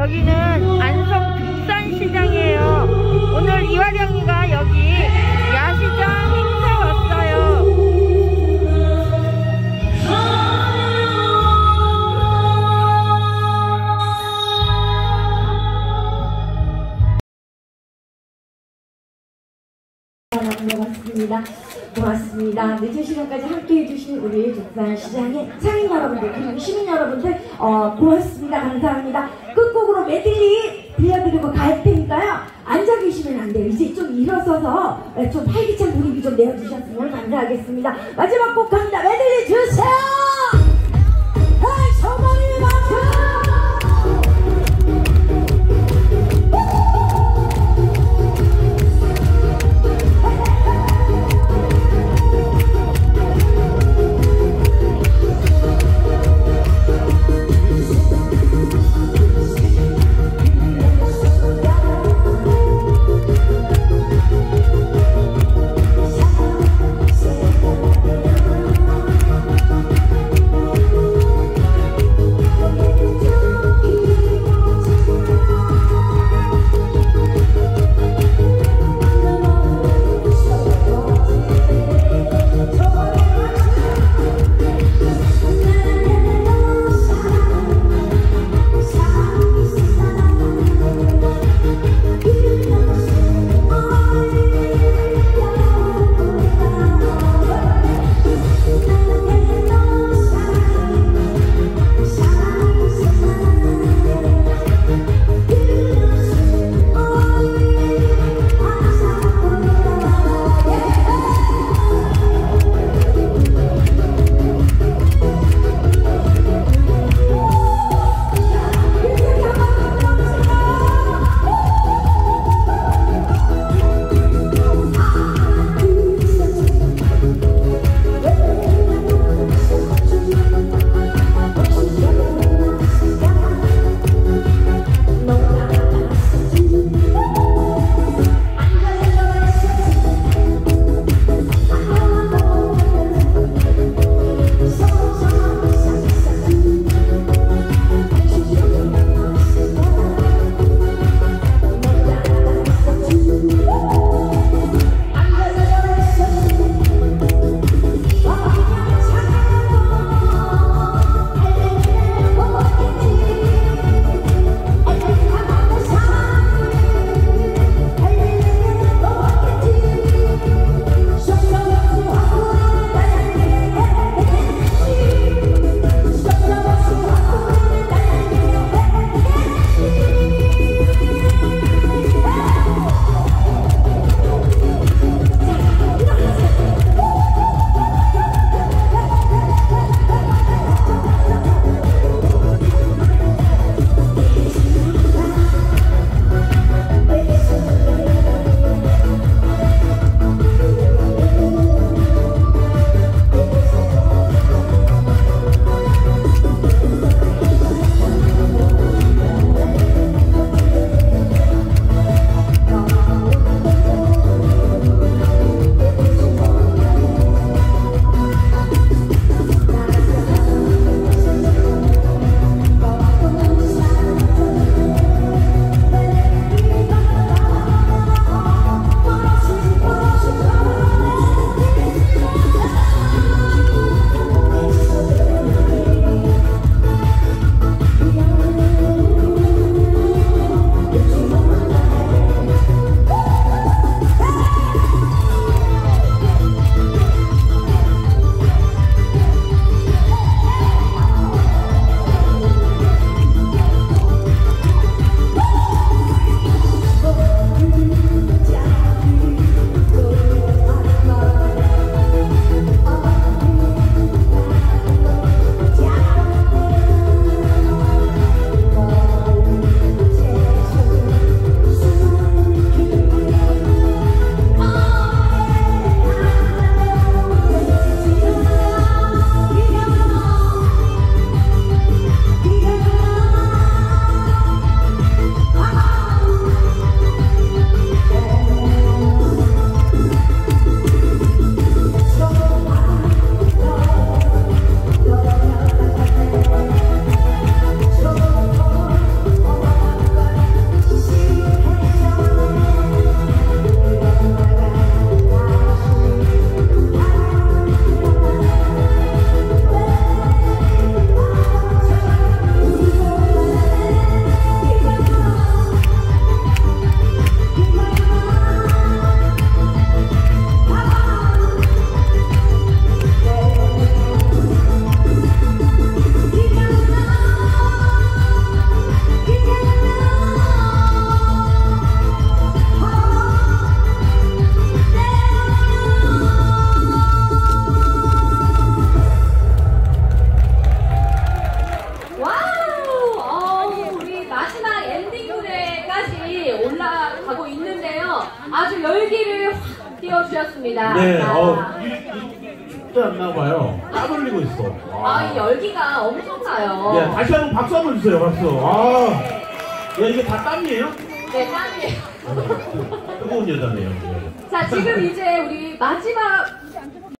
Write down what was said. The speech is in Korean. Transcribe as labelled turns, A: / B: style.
A: 여기는 안성 등산시장이에요. 오늘 이화령이가 여기 야시장 행사 왔어요.
B: 고맙습니다. 고맙습니다. 늦은 시간까지 함께 해 주신 우리 북산시장의 상인 여러분들 그리고 시민 여러분들 어, 고맙습니다. 감사합니다. 끝곡으로 메들리 들려드리고 갈 테니까요. 앉아 계시면 안 돼요. 이제 좀 일어서서 좀 활기찬 분위기 좀 내어주셨으면 감사하겠습니다. 마지막 곡 갑니다. 메들리 주세요! 아주 열기를 확
C: 띄워주셨습니다.
D: 네,
C: 아.
D: 어, 쉽지 않나 봐요. 땀 흘리고 있어.
C: 아, 이 열기가 엄청나요.
D: 네, 다시 한번 박수 한번 주세요, 박수. 아, 야, 이게 다 땀이에요?
C: 네, 땀이에요. 아, 네.
D: 뜨거운 여자네요.
C: 자, 지금 이제 우리 마지막